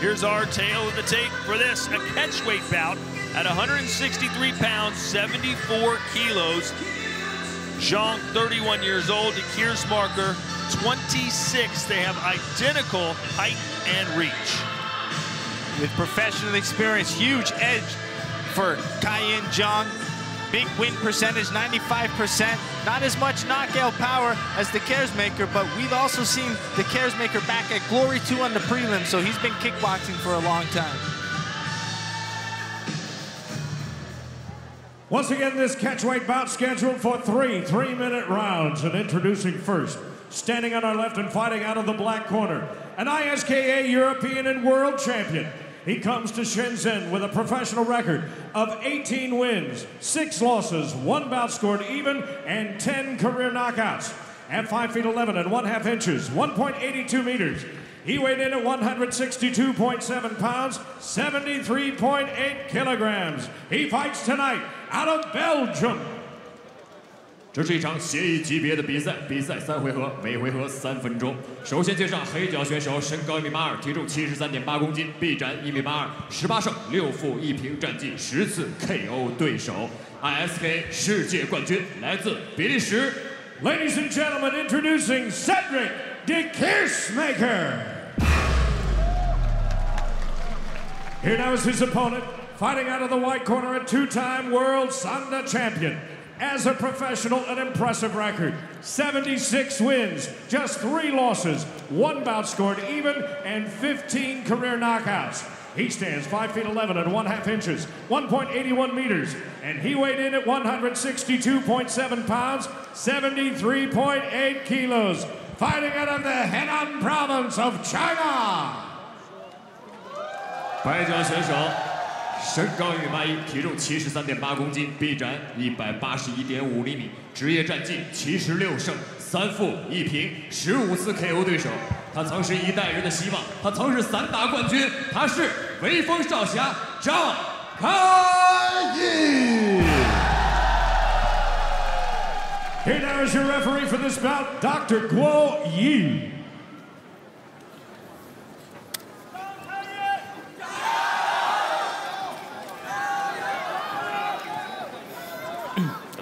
Here's our tail of the tape for this, a catchweight bout at 163 pounds, 74 kilos. Zhang, 31 years old, De Keersmaeker, 26. They have identical height and reach. With professional experience, huge edge for Zhang. Big win percentage, 95%. Not as much knockout power as the Keersmaeker, but we've also seen the Keersmaeker back at Glory 2 on the prelim, so he's been kickboxing for a long time. Once again, this catchweight bout scheduled for three three-minute rounds. And introducing first, standing on our left and fighting out of the black corner, an ISKA European and World Champion. He comes to Shenzhen with a professional record of 18 wins, 6 losses, 1 bout scored even, and 10 career knockouts. At 5 feet 11 and 1 half inches, 1.82 meters, he weighed in at 162.7 pounds, 73.8 kilograms. He fights tonight out of Belgium. 这是一场协议级别的比赛，比赛三回合，每回合三分钟。首先介绍黑脚选手，身高一米八二，体重七十三点八公斤，臂展一米八二，十八胜六负一平战绩，十次 KO 对手，ISK 世界冠军，来自比利时。Ladies and gentlemen, introducing Cedric de Keersmaeker. Here now is his opponent, fighting out of the white corner, a two-time world Sanda champion. As a professional, an impressive record. 76 wins, just three losses, one bout scored even, and 15 career knockouts. He stands 5 feet 11 and 1 half inches, 1.81 meters, and he weighed in at 162.7 pounds, 73.8 kilos, fighting out of the Henan province of China. 白脚选手， 身高一米八一，体重七十三点八公斤，臂展一百八十一点五厘米，职业战绩七十六胜三负一平，十五次 KO 对手。他曾是一代人的希望，他曾是散打冠军，他是威风少侠张开义。Here now is your referee for this bout, Dr. Guo Yi.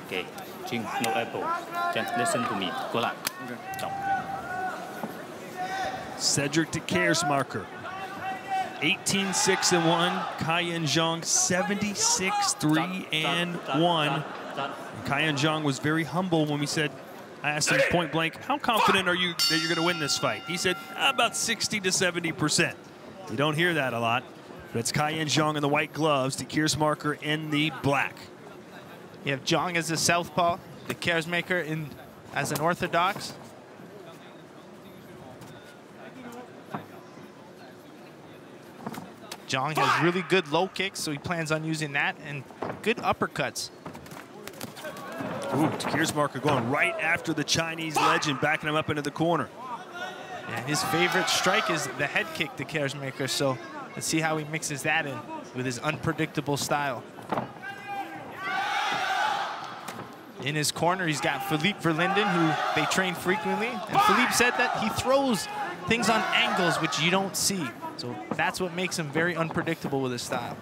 Okay, Jing, no elbow. Just listen to me. Go on. Go. Cedric de Keersmaeker, 18 6 and 1. Kaiyin Zhang, 76 3 and 1. Kaiyin Zhang was very humble when we said, I asked him point blank, how confident are you that you're going to win this fight? He said, about 60 to 70%. You don't hear that a lot, but it's Kaiyin Zhang in the white gloves, de Keersmaeker in the black. You have Zhang as a southpaw, the Keersmaeker in as an orthodox. Zhang has really good low kicks, so he plans on using that, and good uppercuts. Ooh, de Keersmaeker going right after the Chinese legend, backing him up into the corner. And his favorite strike is the head kick, the Keersmaeker, so let's see how he mixes that in with his unpredictable style. In his corner, he's got Philippe Verlinden, who they train frequently. And Philippe said that he throws things on angles which you don't see. So that's what makes him very unpredictable with his style.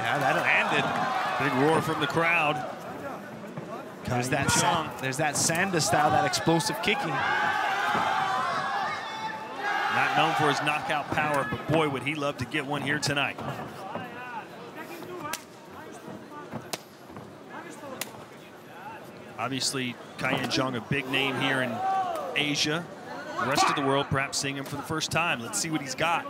Yeah, that landed. Big roar from the crowd. There's that, there's that Sanda style, that explosive kicking. Not known for his knockout power, but boy, would he love to get one here tonight. Obviously, Kaiyin Zhang, a big name here in Asia. The rest of the world perhaps seeing him for the first time. Let's see what he's got.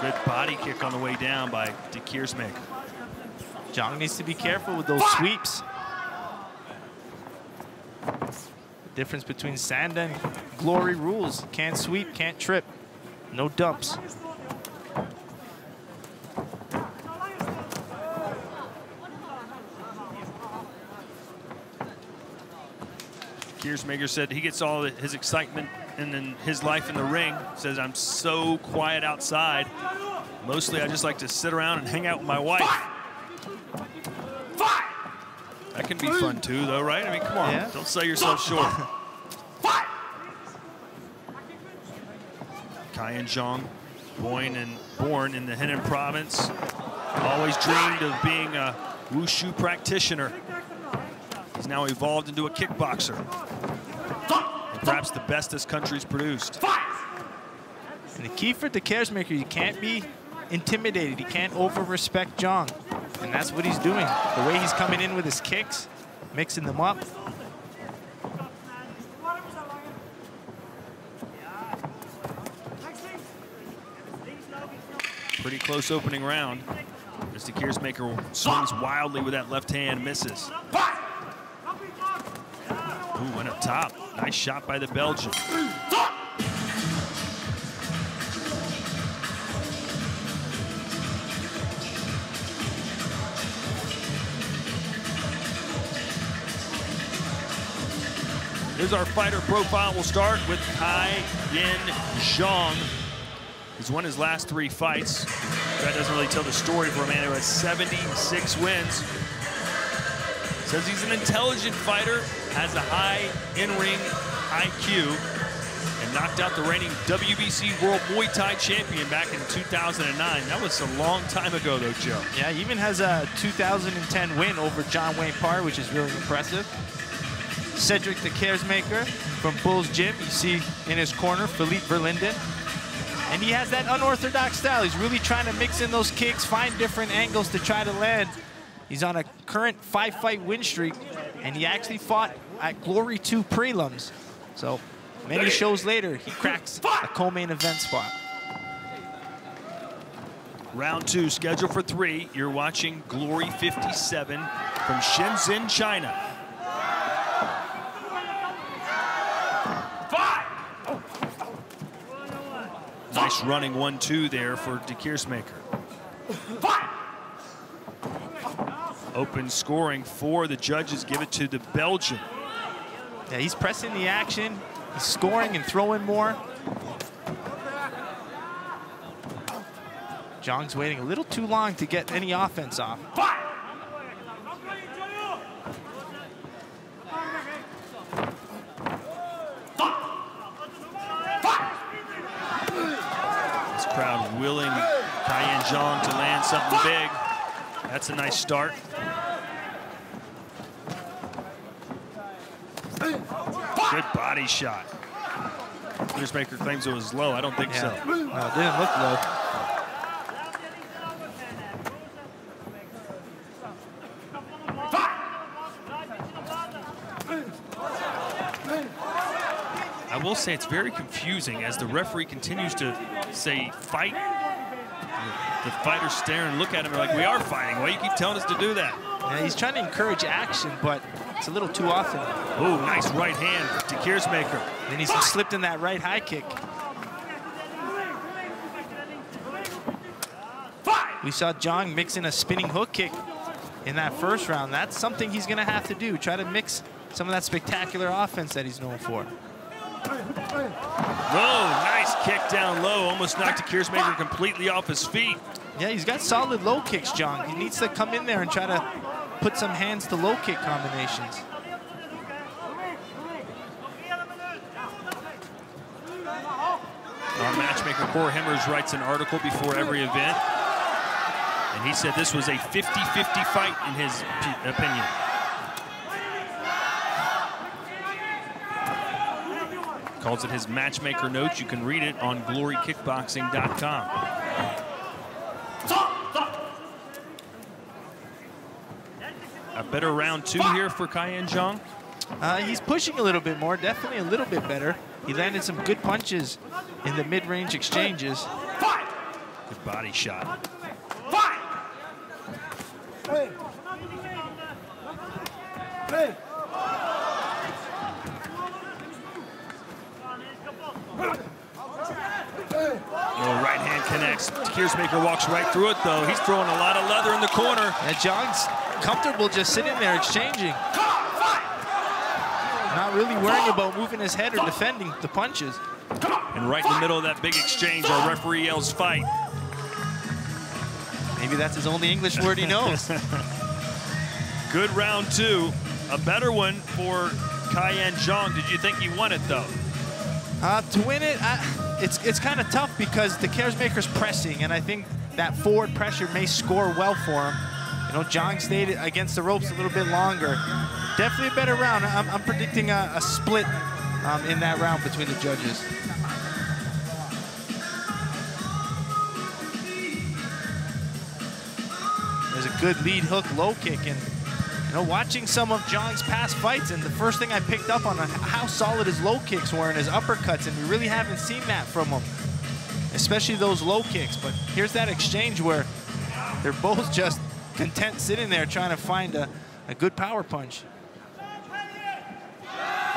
Good body kick on the way down by De. Zhang needs to be careful with those sweeps. The difference between Sanda and Glory rules. Can't sweep, can't trip. No dumps. Keersmaeker said he gets all his excitement in, in his life in the ring. Says, I'm so quiet outside. Mostly I just like to sit around and hang out with my wife. That can be fun too, though, right? I mean, come on, Yeah. don't sell yourself short. Kaiyin Zhang, born and born in the Henan province, always dreamed of being a wushu practitioner. He's now evolved into a kickboxer. And perhaps the best this country's produced. And the key for the Maker, you can't be intimidated. You can't over-respect Zhang. And that's what he's doing. The way he's coming in with his kicks, mixing them up. Pretty close opening round. Mr. the Maker swings wildly with that left hand, misses. Ooh, went up top. Nice shot by the Belgian. Here's our fighter profile. We'll start with Tai Yin Zhang. He's won his last three fights. That doesn't really tell the story for a man who has 76 wins. Says he's an intelligent fighter, has a high in-ring IQ, and knocked out the reigning WBC World Muay Thai champion back in 2009. That was a long time ago, though, Joe. Yeah, he even has a 2010 win over John Wayne Parr, which is really impressive. Cedric the Maker from Bulls Gym. You see in his corner, Philippe Verlinden. And he has that unorthodox style. He's really trying to mix in those kicks, find different angles to try to land. He's on a current five-fight win streak, and he actually fought at Glory 2 prelims. So many shows later, he cracks a co-main event spot. Round two, scheduled for three. You're watching Glory 57 from Shenzhen, China. Nice running one-two there for Maker. Open scoring for the judges. Give it to the Belgian. Yeah, he's pressing the action. He's scoring and throwing more. Zhang's waiting a little too long to get any offense off. This crowd willing Zhang to land something big. That's a nice start. Good body shot. Maker claims it was low. I don't think so. No, it didn't look low. I will say it's very confusing as the referee continues to say fight. The fighters stare and look at him and like, we are fighting. Why you keep telling us to do that? Yeah, he's trying to encourage action, but it's a little too often. Oh, nice right hand to Maker. Then he's slipped in that right high kick. We saw Zhang mix in a spinning hook kick in that first round. That's something he's going to have to do. Try to mix some of that spectacular offense that he's known for. Whoa, nice kick down low. Almost knocked Maker completely off his feet. Yeah, he's got solid low kicks, Zhang. He needs to come in there and try to put some hands to low kick combinations. Our matchmaker, Cor Hemmers, writes an article before every event. And he said this was a 50-50 fight in his opinion. Calls it his matchmaker notes. You can read it on glorykickboxing.com. A better round two here for Kaiyin Zhang. Uh, he's pushing a little bit more, definitely a little bit better. He landed some good punches in the mid-range exchanges. Good body shot. Oh, right hand connects. Maker walks right through it, though. He's throwing a lot of leather in the corner. And Zhang's comfortable just sitting there exchanging. Not really worrying about moving his head or defending the punches. And right in the middle of that big exchange, our referee yells fight. Maybe that's his only English word he knows. Good round two. A better one for Kaiyin Zhang. Did you think he won it, though? Uh, to win it, I, it's it's kind of tough because the Keersmaeker's pressing, and I think that forward pressure may score well for him. You know, Zhang stayed against the ropes a little bit longer. Definitely a better round. I'm, I'm predicting a, a split um, in that round between the judges. There's a good lead hook low kick, and know, watching some of Zhang's past fights, and the first thing I picked up on uh, how solid his low kicks were and his uppercuts, and we really haven't seen that from him, especially those low kicks. But here's that exchange where they're both just content sitting there trying to find a, a good power punch.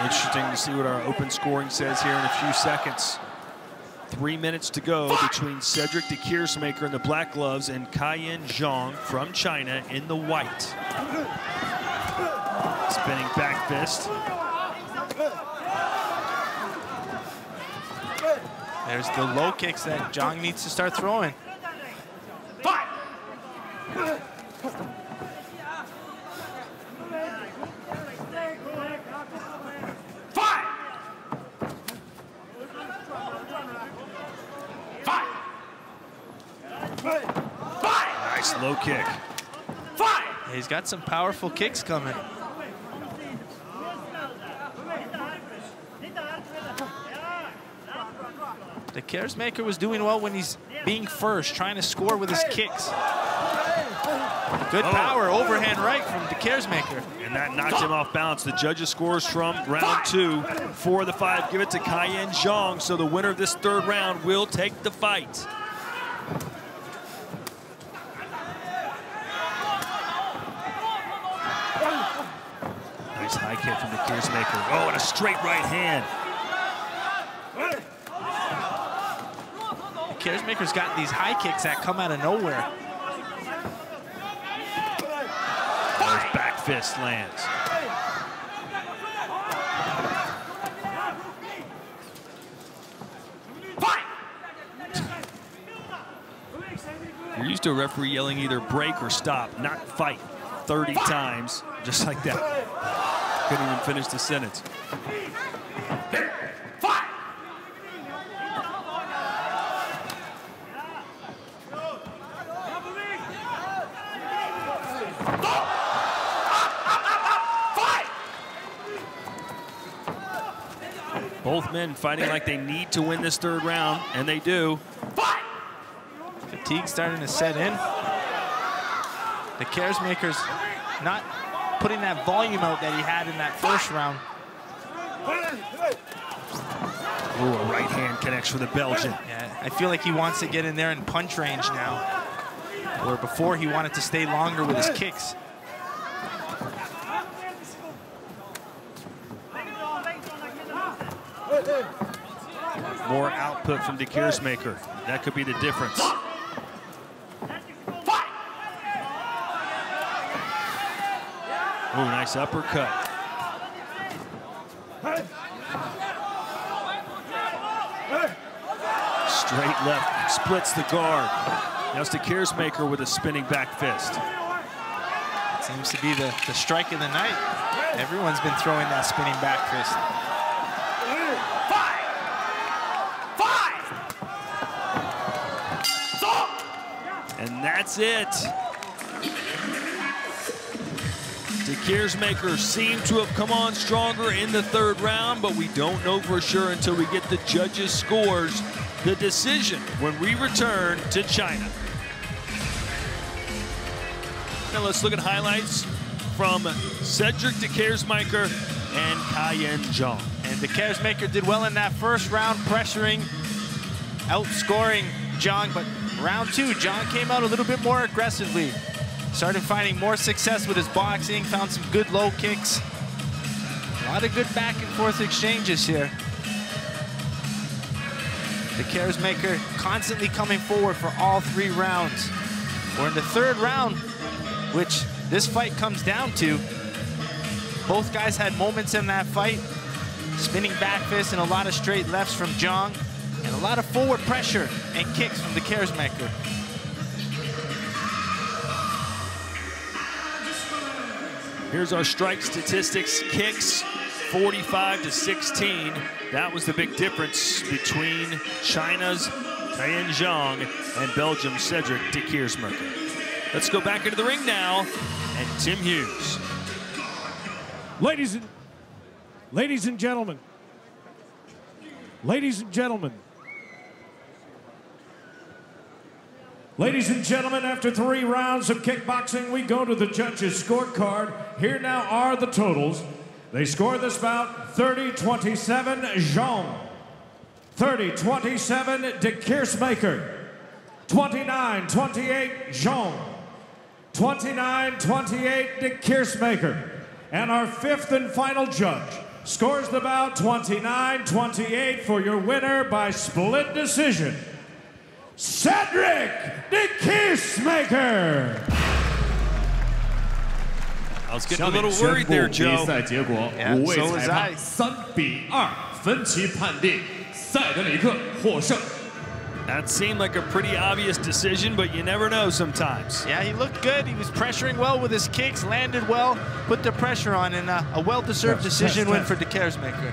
Interesting to see what our open scoring says here in a few seconds. Three minutes to go between Cedric de Keersmaeker in the black gloves and Kaiyin Zhang from China in the white. Spinning back fist. There's the low kicks that Zhang needs to start throwing. Nice low kick. Yeah, he's got some powerful kicks coming. The was doing well when he's being first, trying to score with his kicks. Good Oh. power, overhand right from the Keersmaeker. And that knocked him off balance. The judges scores from round two. Four of the five give it to Kaiyin Zhang. So the winner of this third round will take the fight. Nice high kick from the Keersmaeker. Oh, and a straight right hand. Keersmaeker's got these high kicks that come out of nowhere. Back fist lands. You're used to a referee yelling either break or stop, not fight 30 times, just like that. Couldn't even finish the sentence. Both men fighting like they need to win this third round, and they do. Fatigue starting to set in. The Keersmaeker's not putting that volume out that he had in that first round. Ooh, a right hand connects for the Belgian. Yeah, I feel like he wants to get in there in punch range now. Where before he wanted to stay longer with his kicks. More output from the Keersmaeker. That could be the difference. Ooh, nice uppercut. Straight left, splits the guard. Now it's the Keersmaeker with a spinning back fist. Seems to be the, the strike of the night. Everyone's been throwing that spinning back fist. And that's it. The Keersmaeker seemed to have come on stronger in the third round, but we don't know for sure until we get the judges' scores. The decision when we return to China. Now let's look at highlights from Cedric de Keersmaeker and Kaiyin Zhang. And the Keersmaeker did well in that first round, pressuring, outscoring Zhang. But round two, Zhang came out a little bit more aggressively. Started finding more success with his boxing, found some good low kicks. A lot of good back and forth exchanges here. The Keersmaeker constantly coming forward for all three rounds. We're in the third round, which this fight comes down to. Both guys had moments in that fight Spinning back fist and a lot of straight lefts from Zhang, and a lot of forward pressure and kicks from the Keersmaeker. Here's our strike statistics. Kicks 45 to 16. That was the big difference between China's Kaiyin Zhang and Belgium's Cedric de Keersmaker. Let's go back into the ring now and Tim Hughes. Ladies and ladies and gentlemen, ladies and gentlemen, ladies and gentlemen, after three rounds of kickboxing, we go to the judges' scorecard. Here now are the totals. They score this bout 30-27 Zhang, 30-27 De Keersmaker, 29-28 Zhang, 29-28 De Keersmaker. And our fifth and final judge scores the bout 29-28 for your winner by split decision, Cedric de Keersmaeker. I was getting a little worried there, Joe. that seemed like a pretty obvious decision, but you never know sometimes. Yeah, he looked good. He was pressuring well with his kicks, landed well, put the pressure on, and uh, a well-deserved decision test, win for the Keersmaeker.